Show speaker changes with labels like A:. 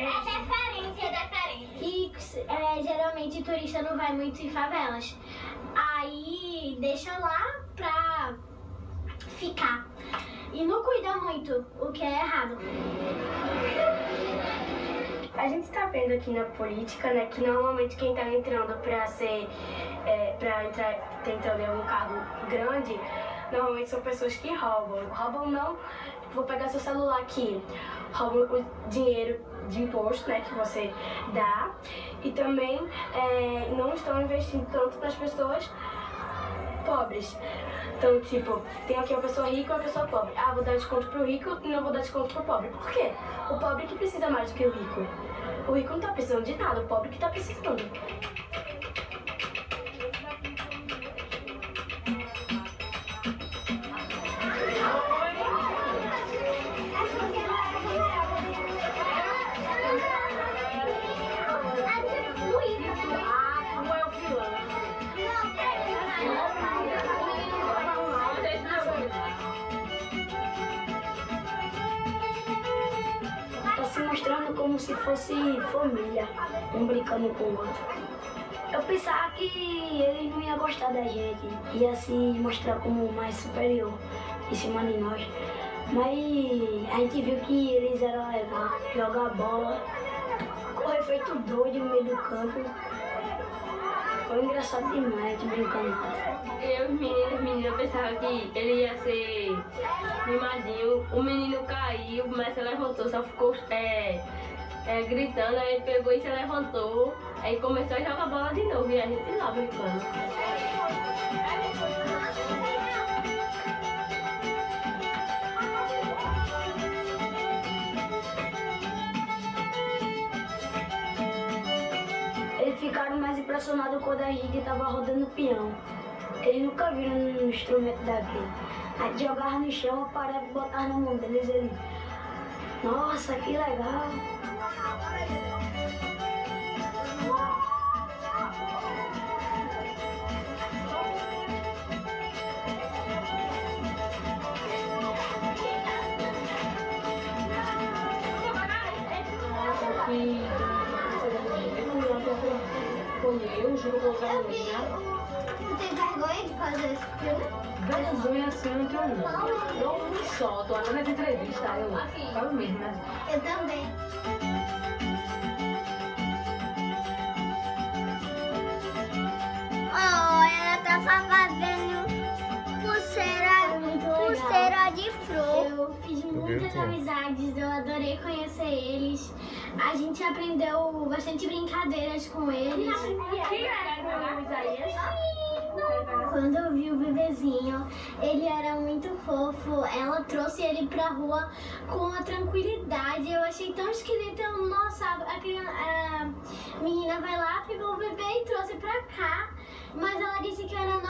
A: diferente, é diferente. E é, geralmente turista não vai muito em favelas. Aí deixa lá pra ficar. E não cuida muito, o que é errado.
B: A gente está vendo aqui na política, né, que normalmente quem está entrando para ser, é, para entrar tentando algum cargo grande, normalmente são pessoas que roubam. Roubam não, vou pegar seu celular aqui, roubam o dinheiro de imposto, né, que você dá, e também é, não estão investindo tanto nas pessoas pobres. Então, tipo, tem aqui uma pessoa rica e uma pessoa pobre. Ah, vou dar desconto pro rico e não vou dar desconto pro pobre. Por quê? O pobre que precisa mais do que o rico. O rico não tá precisando de nada, o pobre que tá precisando.
C: Mostrando como se fosse família, um brincando com o outro. Eu pensava que eles não iam gostar da gente, ia se mostrar como mais superior em cima de nós. Mas a gente viu que eles eram legais, jogar bola, correr feito doido no meio do campo. Foi engraçado demais gente brincando.
D: Eu, meninos, eu pensava que ele ia ser mimadinho. O menino caiu, mas se levantou, só ficou é, é, gritando, aí ele pegou e se levantou. Aí começou a jogar bola de novo e a gente lá brincando.
C: Impressionados quando a gente tava rodando peão. Eles nunca viram um instrumento daquele. A gente jogava no chão, parava e botava na mão deles. Eles, nossa, que legal.
E: Eu juro colocar no né?
A: Não tem vergonha de fazer esse filme?
E: Vergonha assim eu não tenho não. Eu não só, tô andando de entrevista, eu falo mesmo, né?
A: Eu também. Oh, ela tá fazendo pulseira, pulseira de flor. Eu amizades, eu adorei conhecer eles. A gente aprendeu bastante brincadeiras com eles. Quando eu vi o bebezinho, ele era muito fofo. Ela trouxe ele pra rua com a tranquilidade. Eu achei tão esquisito. Eu, nossa, a, criança, a menina vai lá, pegou o bebê e trouxe pra cá. Mas ela disse que era